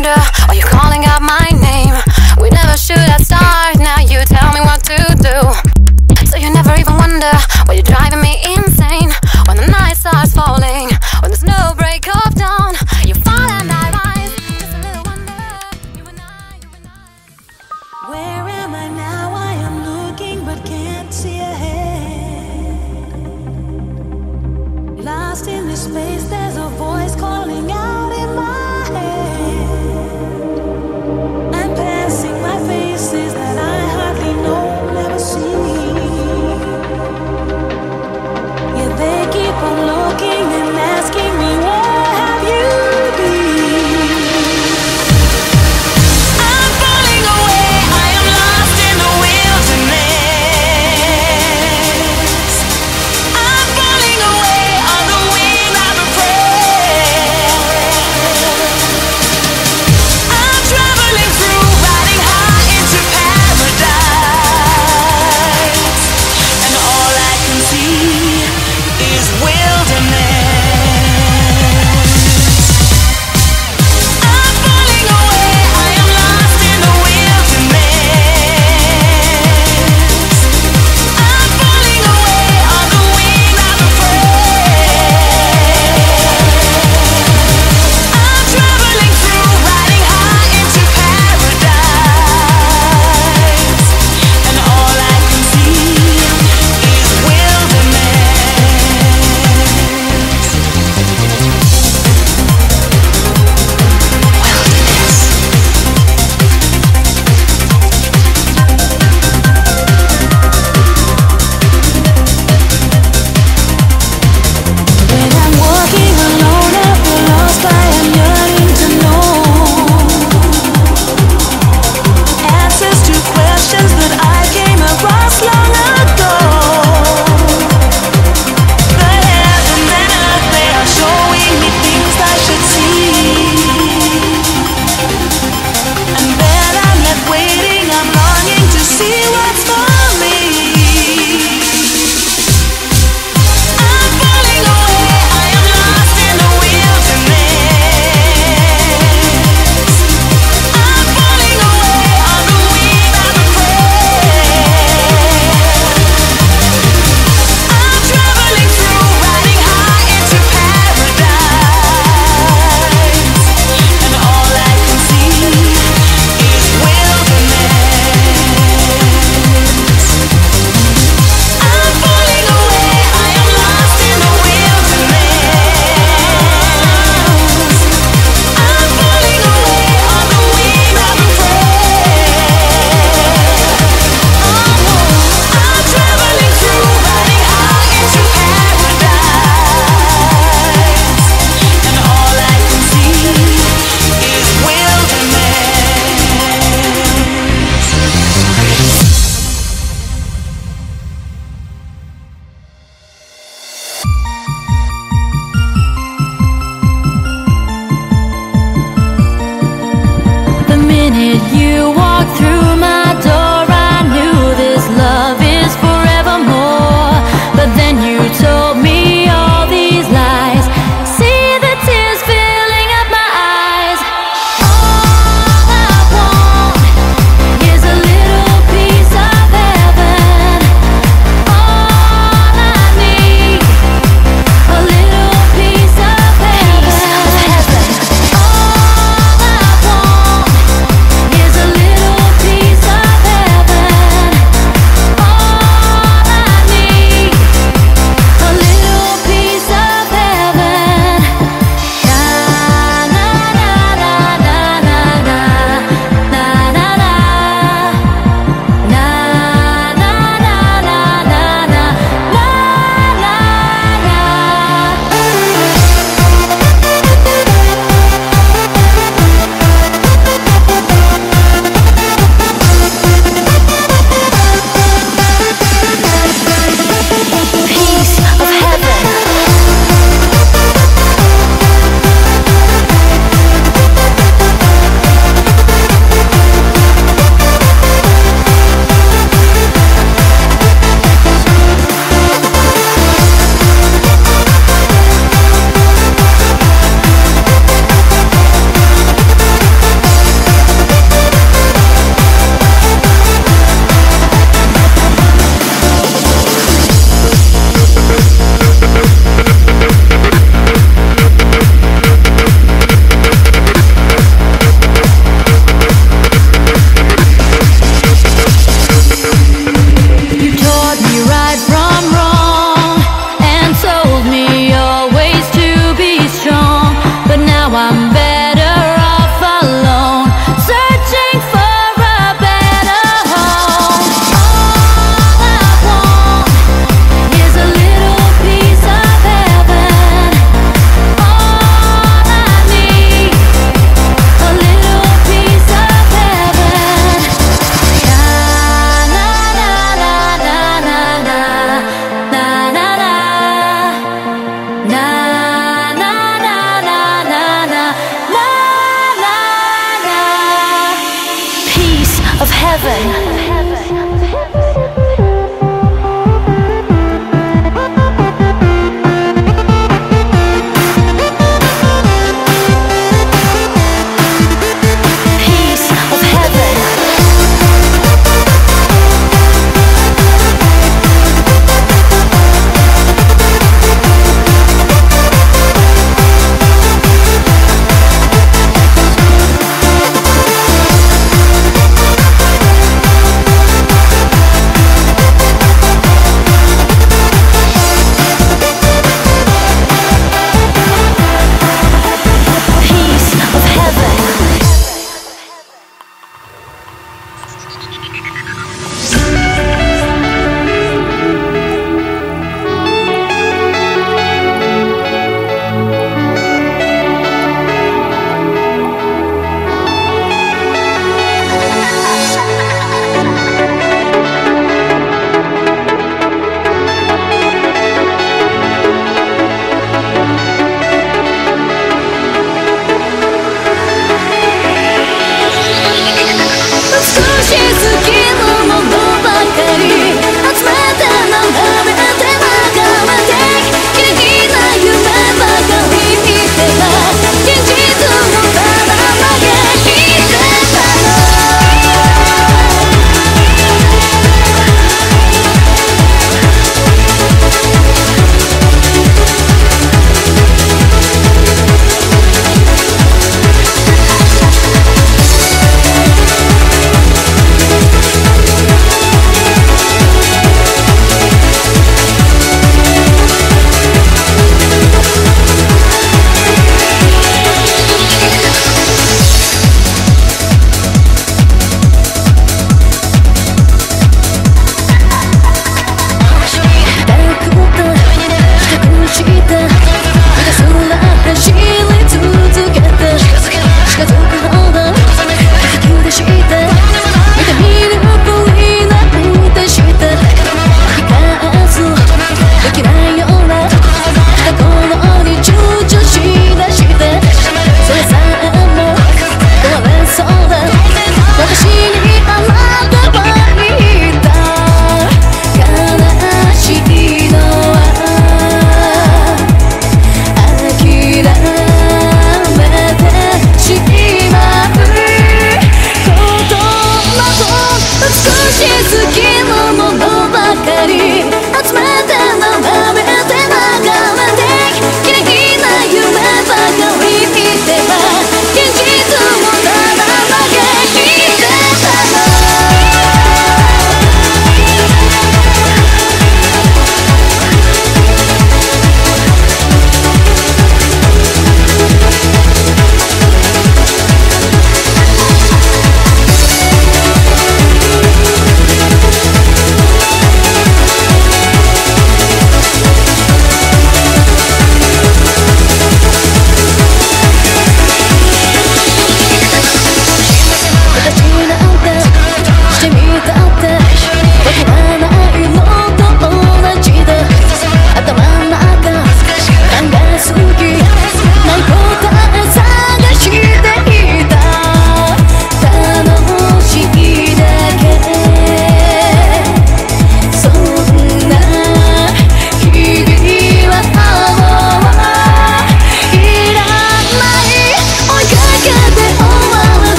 wonder, are you calling out my name? We never should have started.